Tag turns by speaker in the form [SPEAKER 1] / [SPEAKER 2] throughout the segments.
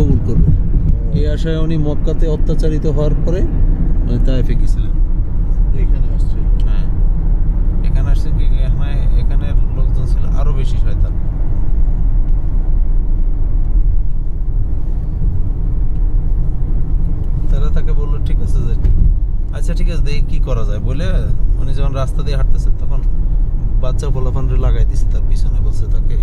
[SPEAKER 1] কবুল করবে। এই আশায় উনি মক্কাতে অত্যাচারিত হওয়ার পরে তাইফে গেছিলেন
[SPEAKER 2] এখানে আসছিল
[SPEAKER 1] হ্যাঁ। এখানে আসছে কি? এখানে এখানের লোকজন ছিল আরও বেশি শয়তান। তারা তাকে বলল ঠিক আছে যে আচ্ছা ঠিক আছে দেখি কি করা যায়। বলে উনি যখন রাস্তা দিয়ে হাঁটতেছে তখন বাচ্চা পোলাপানরে লাগাই দিছে তার পিছনে বলছে তাকে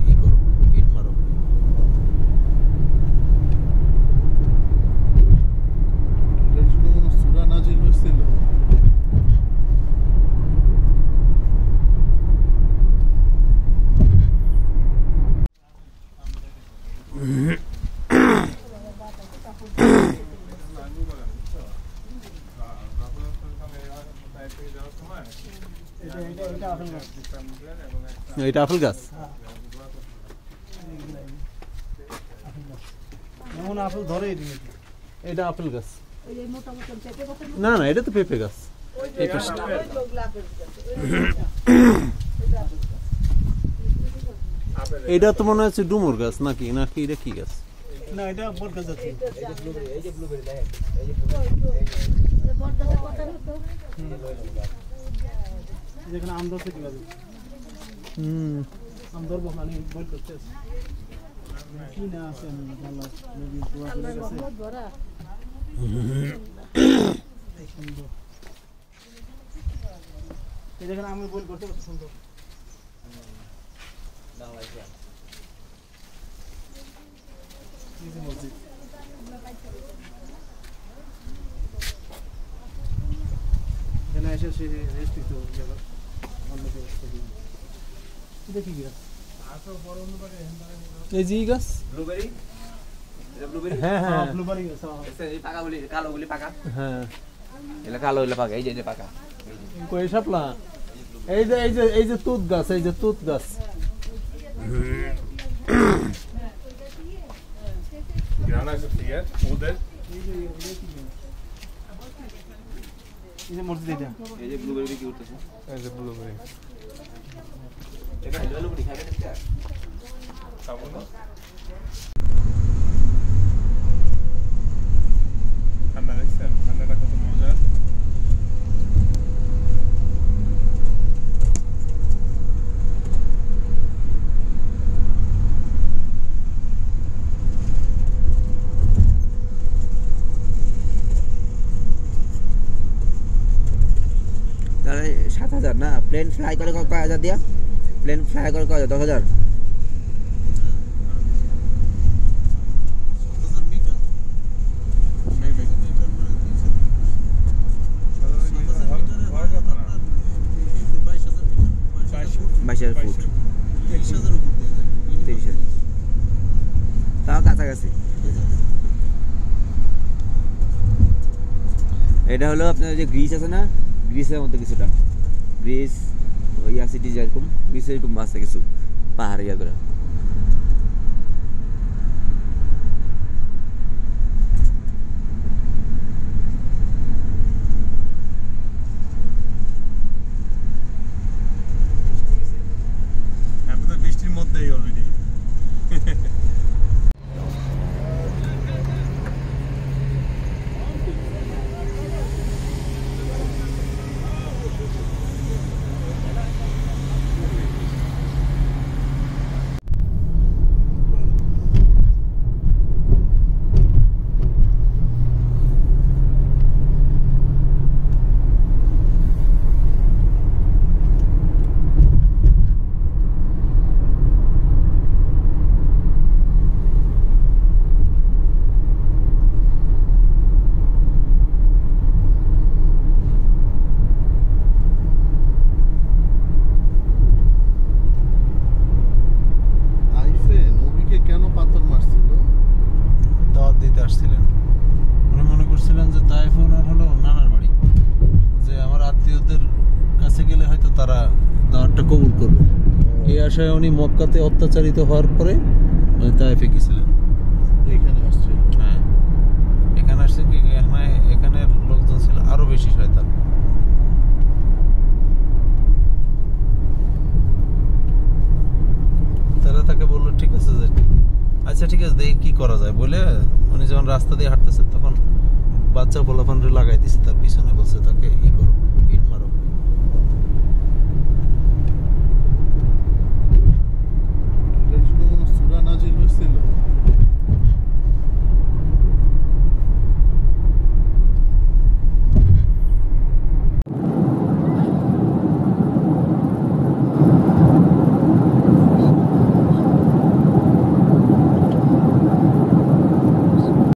[SPEAKER 1] এটা আপেল গাছ?
[SPEAKER 2] এমন আপেল ধরে
[SPEAKER 1] এটা আপেল গাছ। না? না এটা তো পেঁপে গাছ। এই পাশটা। এটা তো মনে হচ্ছে ডুমুর গাছ নাকি? নাকি এটা কি গাছ?
[SPEAKER 2] না এটা বট গাছ আছে। যেখানে আম ধরছে কি গাছ
[SPEAKER 1] হুম।
[SPEAKER 2] আম ধরবো মানে বই করতে কি না আছে ভালো নবী দোয়া করে গেছে। এই দেখেন আমি বই করতে কত সুন্দর। মসজিদ এখানে এসে সে রেস্ট নিতে হবে জায়গা অন্য ব্যবস্থা দিন এটা কি গাছ
[SPEAKER 1] এই যে এই গাছ?
[SPEAKER 3] ব্লুবেরি এটা ব্লুবেরি
[SPEAKER 1] হ্যাঁ হ্যাঁ।
[SPEAKER 2] ব্লুবারি গাছ হ্যাঁ।
[SPEAKER 3] এসে এই পাকা বলি কালো বলি পাকা।
[SPEAKER 1] হ্যাঁ।
[SPEAKER 3] এটা কালো এলা পাকা এই যে এটা পাকা।
[SPEAKER 1] কই সাপলা এই যে এই যে এই যে তুত গাছ এই যে তুত গাছ।
[SPEAKER 4] Grana Sofia, Oder.
[SPEAKER 2] এই যে মসজিদ এটা।
[SPEAKER 3] এই যে ব্লুবেরি কি করতেছে।
[SPEAKER 4] এই যে ব্লুবেরি
[SPEAKER 3] এটা হলো ব্লুবেরি খাবেন একটা
[SPEAKER 4] খাব না?
[SPEAKER 3] সাত হাজার না? প্লেন ফ্লাই করে কয় হাজার দিয়া? প্লেন ফ্লাই করে কয় দশ হাজার? এটা হলো আপনার যে গ্রিস আছে না? গ্রিসের মতো কিছুটা।
[SPEAKER 1] यहाँ बिस रुम सकिसु पहाड या कुरा আশায় উনি মক্কাতে অত্যাচারিত হওয়ার পরে উনি তাইফে গেছিলেন।
[SPEAKER 2] এখানে
[SPEAKER 1] হ্যাঁ। এখানে আসছে কি এখানে এখানের লোকজন ছিল আরও বেশি শয়তান। তারা তাকে বলল ঠিক আছে যে আচ্ছা ঠিক আছে দেখি কি করা যায়। বলে রাস্তা দিয়ে হাঁটতেছে তখন বাচ্চা পোলাপানরে লাগাই দিছে তার পিছনে বলছে তাকে